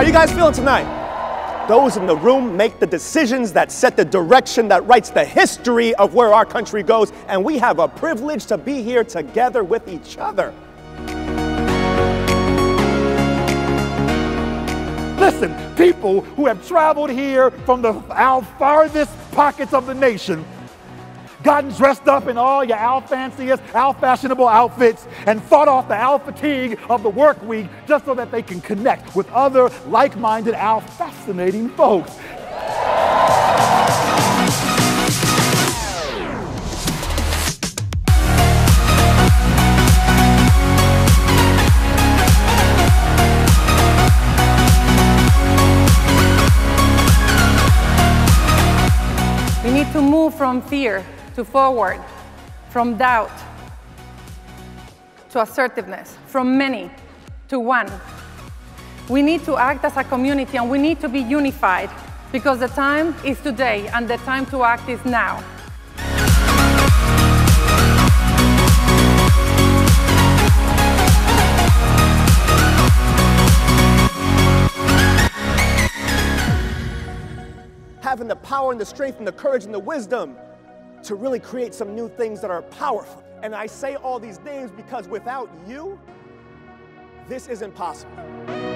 How you guys feeling tonight? Those in the room make the decisions that set the direction that writes the history of where our country goes, and we have a privilege to be here together with each other. Listen, people who have traveled here from the our farthest pockets of the nation gotten dressed up in all your Al fanciest, Al fashionable outfits, and fought off the Al fatigue of the work week just so that they can connect with other like minded, Al fascinating folks. We need to move from fear to forward, from doubt to assertiveness, from many to one. We need to act as a community and we need to be unified because the time is today and the time to act is now. Having the power and the strength and the courage and the wisdom to really create some new things that are powerful. And I say all these names because without you, this isn't possible.